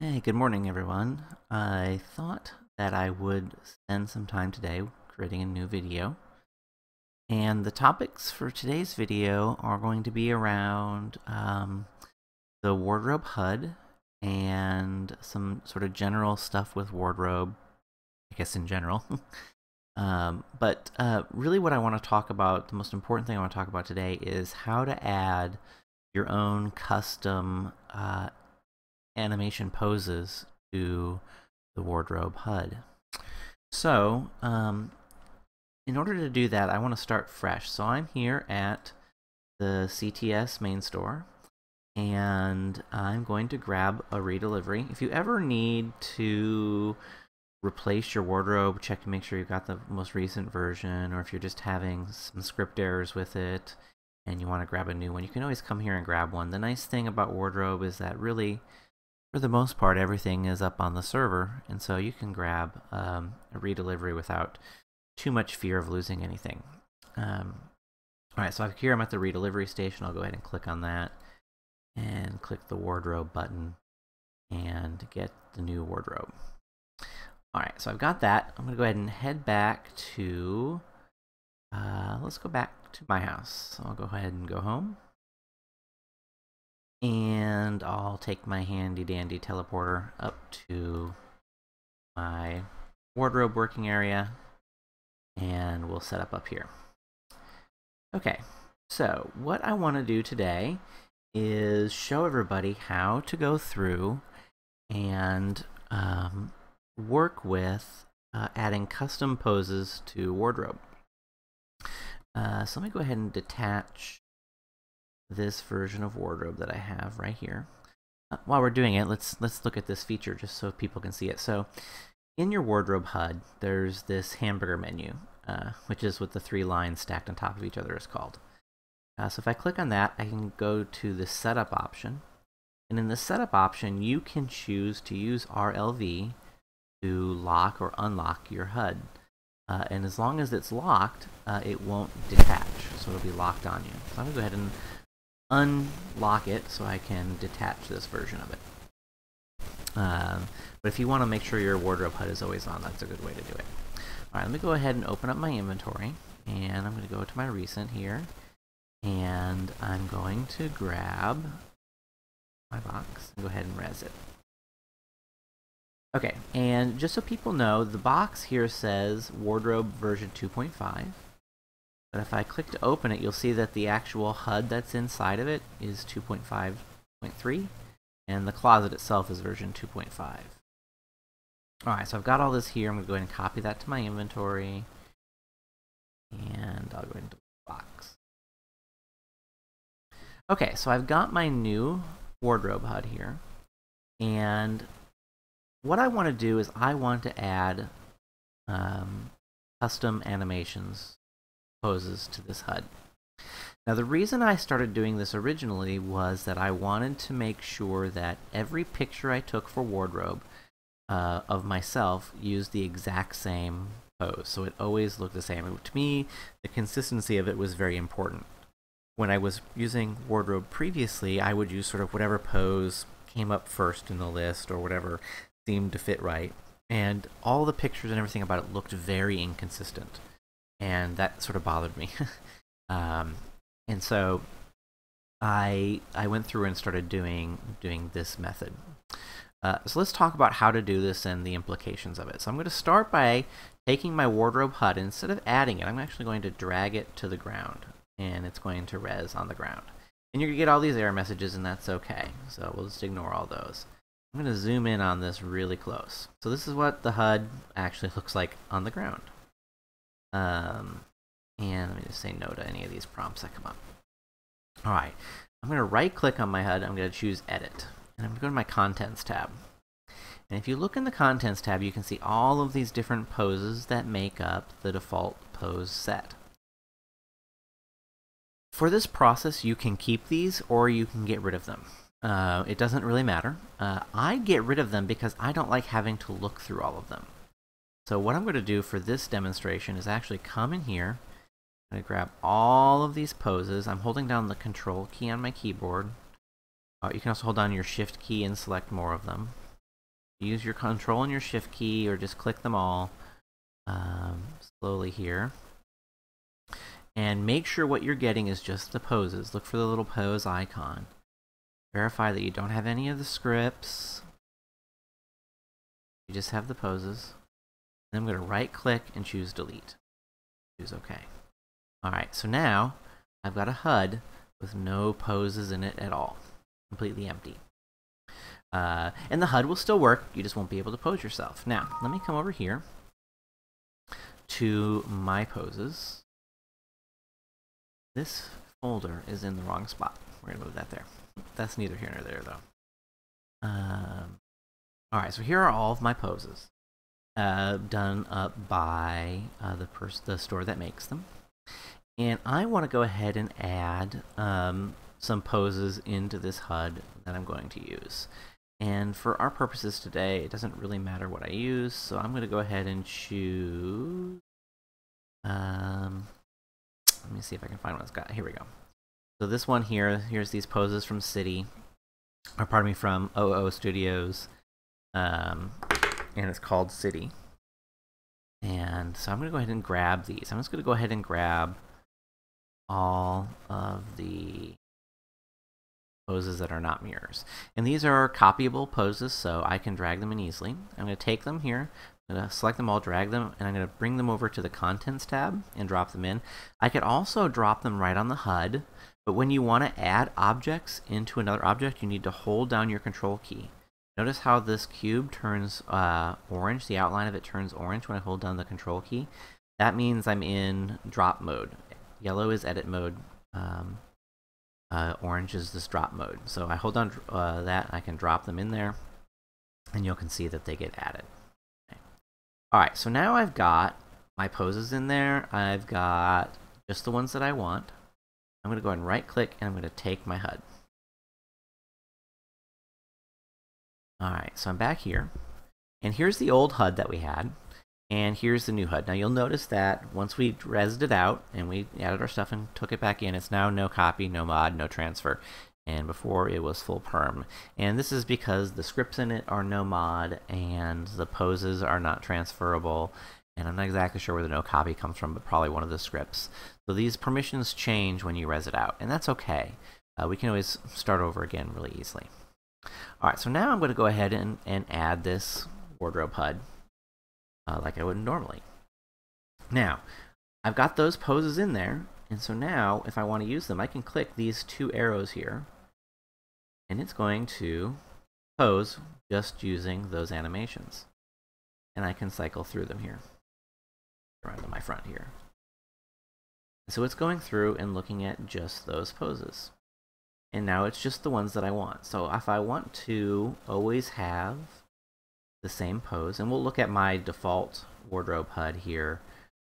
Hey, good morning, everyone. I thought that I would spend some time today creating a new video. And the topics for today's video are going to be around um, the wardrobe HUD and some sort of general stuff with wardrobe, I guess in general. um, but uh, really, what I want to talk about, the most important thing I want to talk about today is how to add your own custom uh, animation poses to the wardrobe HUD. So, um, in order to do that, I want to start fresh. So I'm here at the CTS main store, and I'm going to grab a redelivery. If you ever need to replace your wardrobe, check to make sure you've got the most recent version, or if you're just having some script errors with it and you want to grab a new one, you can always come here and grab one. The nice thing about wardrobe is that really for the most part, everything is up on the server, and so you can grab um, a redelivery without too much fear of losing anything. Um, all right, so here I'm at the redelivery station. I'll go ahead and click on that and click the wardrobe button and get the new wardrobe. All right, so I've got that. I'm going to go ahead and head back to, uh, let's go back to my house. So I'll go ahead and go home. And I'll take my handy dandy teleporter up to my wardrobe working area and we'll set up up here. Okay, so what I want to do today is show everybody how to go through and um, work with uh, adding custom poses to wardrobe. Uh, so let me go ahead and detach this version of wardrobe that I have right here. Uh, while we're doing it, let's let's look at this feature just so people can see it. So in your wardrobe HUD, there's this hamburger menu, uh, which is what the three lines stacked on top of each other is called. Uh, so if I click on that, I can go to the setup option. And in the setup option, you can choose to use RLV to lock or unlock your HUD. Uh, and as long as it's locked, uh, it won't detach, so it'll be locked on you. So I'm going to go ahead and unlock it so I can detach this version of it. Um, but if you want to make sure your wardrobe HUD is always on, that's a good way to do it. Alright, let me go ahead and open up my inventory. And I'm going to go to my recent here. And I'm going to grab my box and go ahead and res it. Okay, and just so people know, the box here says wardrobe version 2.5. But if I click to open it, you'll see that the actual HUD that's inside of it is 2.5.3, and the closet itself is version 2.5. Alright, so I've got all this here. I'm going to go ahead and copy that to my inventory. And I'll go into the box. Okay, so I've got my new wardrobe HUD here. And what I want to do is I want to add um, custom animations poses to this HUD. Now the reason I started doing this originally was that I wanted to make sure that every picture I took for wardrobe uh, of myself used the exact same pose, so it always looked the same. To me, the consistency of it was very important. When I was using wardrobe previously, I would use sort of whatever pose came up first in the list or whatever seemed to fit right. And all the pictures and everything about it looked very inconsistent and that sort of bothered me. um, and so I I went through and started doing doing this method. Uh, so let's talk about how to do this and the implications of it. So I'm going to start by taking my wardrobe HUD instead of adding it, I'm actually going to drag it to the ground, and it's going to res on the ground. And you're going to get all these error messages, and that's okay. So we'll just ignore all those. I'm going to zoom in on this really close. So this is what the HUD actually looks like on the ground. Um, and let me just say no to any of these prompts that come up. All right, I'm going to right click on my HUD. I'm going to choose Edit. And I'm going to go to my Contents tab. And if you look in the Contents tab, you can see all of these different poses that make up the default pose set. For this process, you can keep these or you can get rid of them. Uh, it doesn't really matter. Uh, I get rid of them because I don't like having to look through all of them. So what I'm going to do for this demonstration is actually come in here. I'm going to grab all of these poses. I'm holding down the control key on my keyboard. Uh, you can also hold down your shift key and select more of them. use your control and your shift key or just click them all um, slowly here. And make sure what you're getting is just the poses. Look for the little pose icon. Verify that you don't have any of the scripts. You just have the poses. Then I'm going to right click and choose delete. Choose OK. Alright, so now I've got a HUD with no poses in it at all. Completely empty. Uh, and the HUD will still work, you just won't be able to pose yourself. Now, let me come over here to my poses. This folder is in the wrong spot. We're going to move that there. That's neither here nor there, though. Um, Alright, so here are all of my poses. Uh, done up by uh, the, the store that makes them. And I want to go ahead and add um, some poses into this HUD that I'm going to use. And for our purposes today, it doesn't really matter what I use, so I'm going to go ahead and choose... Um, let me see if I can find what it's got. Here we go. So this one here, here's these poses from City, or pardon me, from OO Studios, um, and it's called City. And so I'm going to go ahead and grab these. I'm just going to go ahead and grab all of the poses that are not mirrors. And these are copyable poses, so I can drag them in easily. I'm going to take them here, I'm going to select them all, drag them, and I'm going to bring them over to the Contents tab and drop them in. I could also drop them right on the HUD, but when you want to add objects into another object, you need to hold down your Control key. Notice how this cube turns uh, orange, the outline of it turns orange when I hold down the Control key. That means I'm in drop mode. Yellow is edit mode, um, uh, orange is this drop mode. So I hold on uh, that, I can drop them in there, and you can see that they get added. Okay. Alright, so now I've got my poses in there. I've got just the ones that I want. I'm going to go ahead and right click, and I'm going to take my HUD. Alright, so I'm back here. And here's the old HUD that we had. And here's the new HUD. Now you'll notice that once we resed it out and we added our stuff and took it back in, it's now no copy, no mod, no transfer. And before it was full perm. And this is because the scripts in it are no mod and the poses are not transferable. And I'm not exactly sure where the no copy comes from, but probably one of the scripts. So these permissions change when you res it out, and that's okay. Uh, we can always start over again really easily. Alright, so now I'm going to go ahead and, and add this wardrobe HUD uh, like I would normally. Now, I've got those poses in there, and so now if I want to use them, I can click these two arrows here, and it's going to pose just using those animations. And I can cycle through them here, around to my front here. So it's going through and looking at just those poses. And now it's just the ones that I want. So if I want to always have the same pose. And we'll look at my default wardrobe HUD here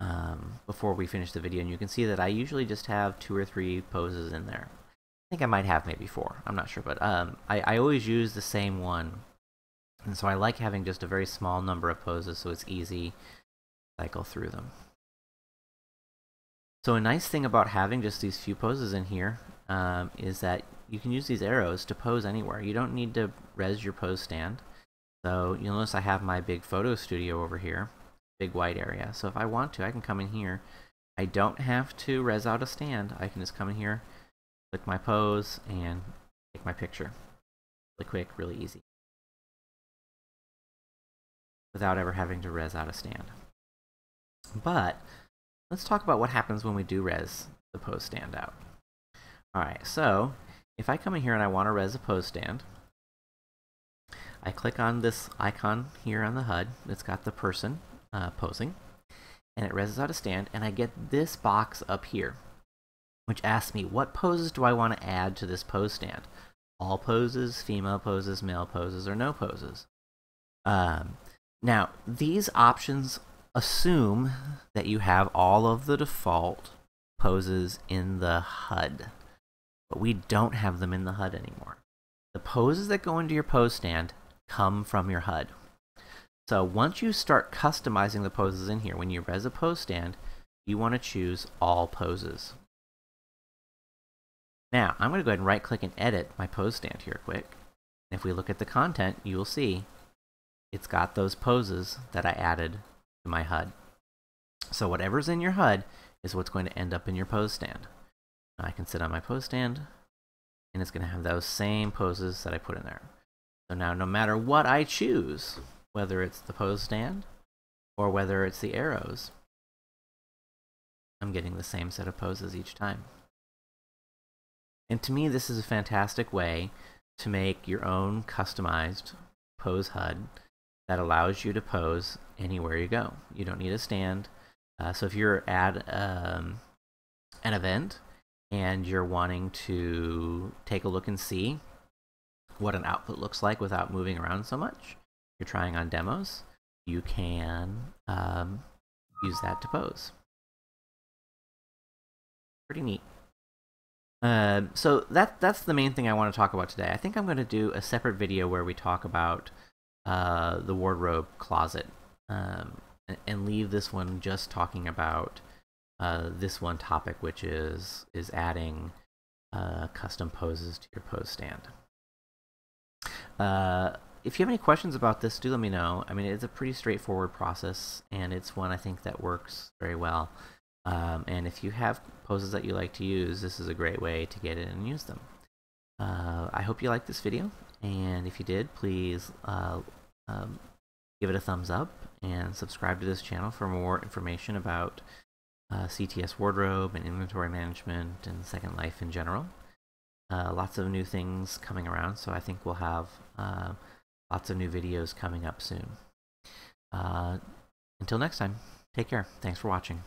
um, before we finish the video. And you can see that I usually just have two or three poses in there. I think I might have maybe four. I'm not sure. But um, I, I always use the same one. And so I like having just a very small number of poses so it's easy to cycle through them. So a nice thing about having just these few poses in here um, is that you can use these arrows to pose anywhere. You don't need to res your pose stand. So you'll notice I have my big photo studio over here, big white area. So if I want to, I can come in here. I don't have to res out a stand. I can just come in here, click my pose, and take my picture. Really quick, really easy. Without ever having to res out a stand. But let's talk about what happens when we do res the pose stand out. Alright, so if I come in here and I want to res a pose stand, I click on this icon here on the HUD that's got the person uh, posing, and it reses out a stand, and I get this box up here, which asks me, what poses do I want to add to this pose stand? All poses, female poses, male poses, or no poses? Um, now, these options assume that you have all of the default poses in the HUD, but we don't have them in the HUD anymore. The poses that go into your pose stand come from your HUD. So once you start customizing the poses in here, when you res a pose stand, you want to choose all poses. Now, I'm going to go ahead and right click and edit my pose stand here quick. If we look at the content, you will see it's got those poses that I added to my HUD. So whatever's in your HUD is what's going to end up in your pose stand. I can sit on my pose stand, and it's going to have those same poses that I put in there. So now no matter what I choose, whether it's the pose stand or whether it's the arrows, I'm getting the same set of poses each time. And to me, this is a fantastic way to make your own customized pose HUD that allows you to pose anywhere you go. You don't need a stand. Uh, so if you're at um, an event and you're wanting to take a look and see what an output looks like without moving around so much, you're trying on demos, you can um, use that to pose. Pretty neat. Uh, so that that's the main thing I want to talk about today. I think I'm going to do a separate video where we talk about uh, the wardrobe closet um, and leave this one just talking about uh, this one topic, which is is adding uh, custom poses to your pose stand. Uh, if you have any questions about this, do let me know. I mean, it's a pretty straightforward process, and it's one I think that works very well. Um, and if you have poses that you like to use, this is a great way to get in and use them. Uh, I hope you liked this video, and if you did, please uh, um, give it a thumbs up and subscribe to this channel for more information about uh, CTS wardrobe and inventory management and Second Life in general. Uh, lots of new things coming around, so I think we'll have uh, lots of new videos coming up soon. Uh, until next time, take care. Thanks for watching.